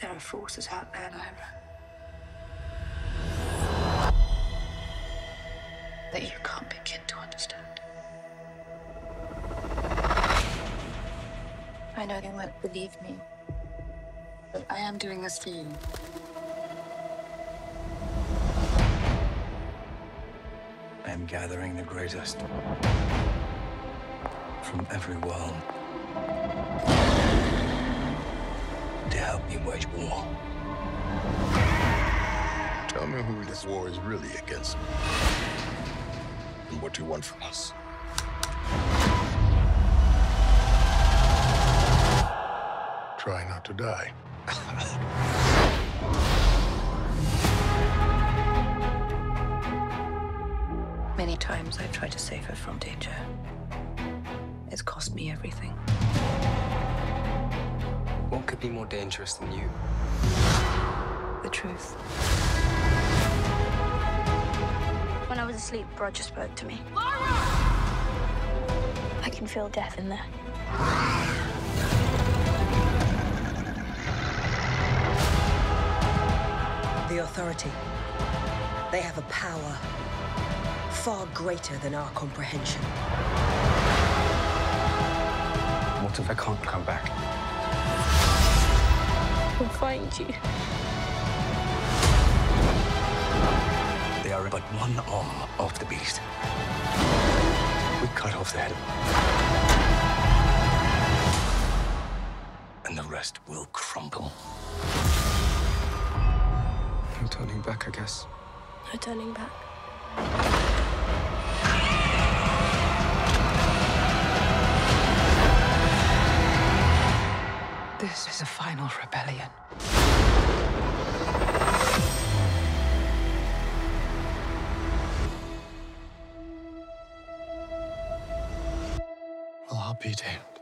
There are forces out there, Lyra, that you can't begin to understand. I know you won't believe me, but I am doing this for you. I am gathering the greatest from every world to help me wage war. Tell me who this war is really against. And what you want from us. Try not to die. Many times I've tried to save her from danger. It's cost me everything. What could be more dangerous than you? The truth. When I was asleep, Roger spoke to me. I can feel death in there. The authority. They have a power far greater than our comprehension. What if I can't come back? We'll find you. They are but one arm of the beast. We cut off the head, and the rest will crumble. No turning back, I guess. No turning back. This is a final rebellion. Well, I'll be damned.